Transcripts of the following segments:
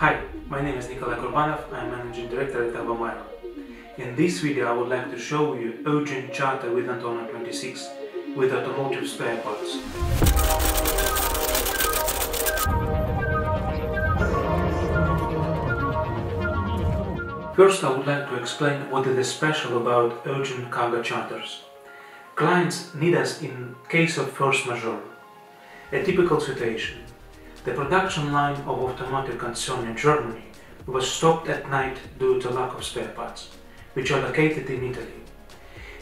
Hi, my name is Nikolai Kurbanov, I'm Managing Director at AVEM AERO. In this video I would like to show you urgent charter with Antonov 26 with automotive spare parts. First I would like to explain what is special about urgent cargo charters. Clients need us in case of force majeure. A typical situation. The production line of automotive concern in Germany was stopped at night due to lack of spare parts, which are located in Italy.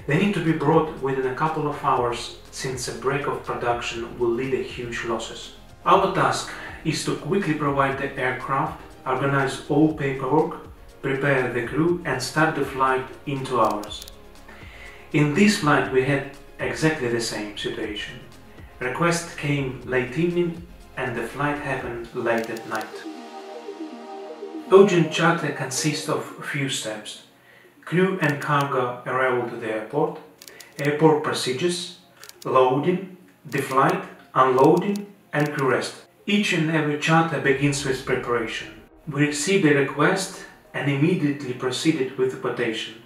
They need to be brought within a couple of hours since a break of production will lead to huge losses. Our task is to quickly provide the aircraft, organize all paperwork, prepare the crew and start the flight in two hours. In this flight we had exactly the same situation. Request came late evening and the flight happened late at night. Urgent charter consists of a few steps. Crew and cargo arrival to the airport, airport procedures, loading, deflight, unloading and crew rest. Each and every charter begins with preparation. We receive the request and immediately proceeded with the quotation.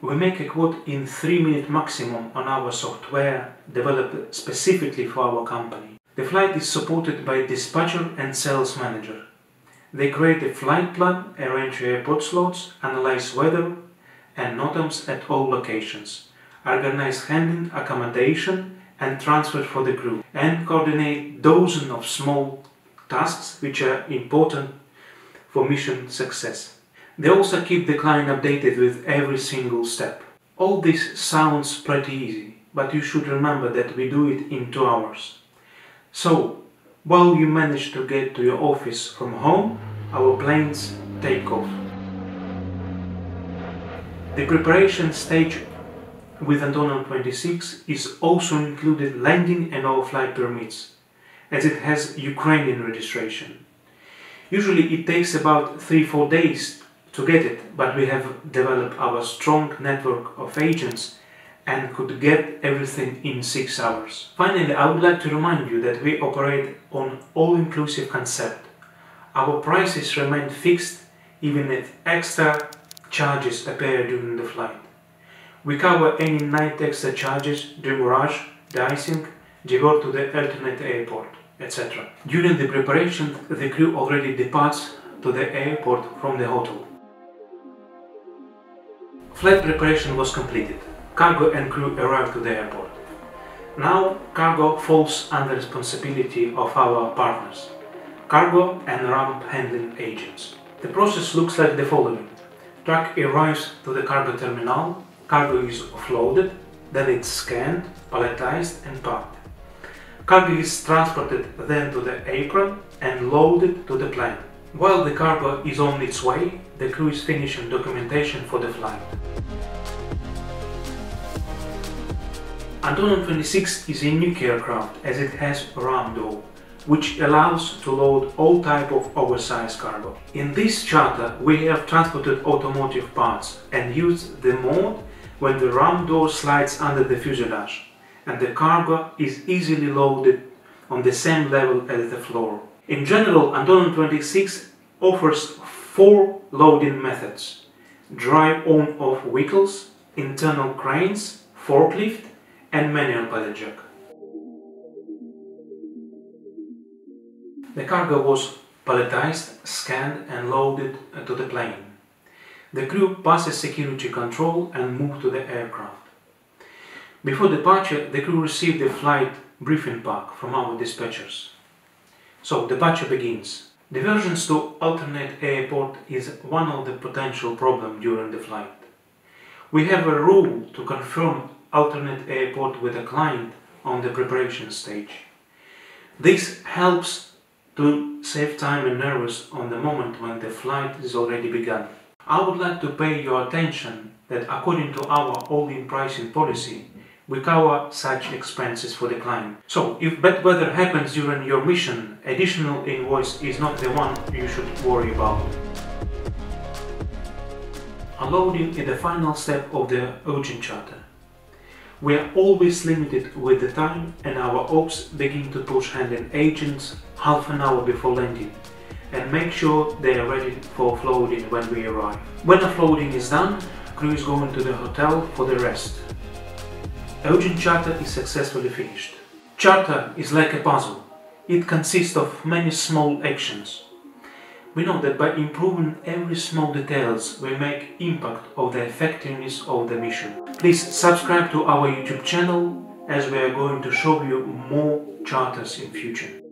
We make a quote in 3 minutes maximum on our software developed specifically for our company. The flight is supported by dispatcher and sales manager. They create a flight plan, arrange airport slots, analyze weather and NOTAMs at all locations, organize handling, accommodation and transfer for the crew, and coordinate dozens of small tasks which are important for mission success. They also keep the client updated with every single step. All this sounds pretty easy, but you should remember that we do it in two hours. So, while you manage to get to your office from home, our planes take off. The preparation stage with Antonov 26 is also included landing and all flight permits, as it has Ukrainian registration. Usually it takes about 3-4 days to get it, but we have developed our strong network of agents and could get everything in 6 hours. Finally, I would like to remind you that we operate on all-inclusive concept. Our prices remain fixed even if extra charges appear during the flight. We cover any night extra charges, demurrage, de-icing, divert to the alternate airport, etc. During the preparation, the crew already departs to the airport from the hotel. Flight preparation was completed. Cargo and crew arrived to the airport. Now cargo falls under responsibility of our partners, cargo and ramp handling agents. The process looks like the following. Truck arrives to the cargo terminal, cargo is offloaded, then it's scanned, palletized and packed. Cargo is transported then to the apron and loaded to the plane. While the cargo is on its way, the crew is finishing documentation for the flight. Antonov 26 is a unique aircraft as it has a ramp door, which allows to load all type of oversized cargo. In this charter we have transported automotive parts and used the mode when the ramp door slides under the fuselage and the cargo is easily loaded on the same level as the floor. In general, Antonov 26 offers four loading methods. Drive on-off vehicles, internal cranes, forklift and manual pallet jack. The cargo was palletized, scanned and loaded to the plane. The crew passes security control and moved to the aircraft. Before departure, the crew received a flight briefing pack from our dispatchers. So, departure begins. Diversions to alternate airport is one of the potential problems during the flight. We have a rule to confirm alternate airport with a client on the preparation stage. This helps to save time and nerves on the moment when the flight is already begun. I would like to pay your attention that according to our all-in pricing policy, we cover such expenses for the client. So, if bad weather happens during your mission, additional invoice is not the one you should worry about. Unloading is the final step of the urgent charter. We are always limited with the time and our ops begin to push handling agents half an hour before landing and make sure they are ready for floating when we arrive. When the floating is done, crew is going to the hotel for the rest. Eugen charter is successfully finished. Charter is like a puzzle. It consists of many small actions. We know that by improving every small details we make impact of the effectiveness of the mission. Please subscribe to our YouTube channel as we are going to show you more charters in future.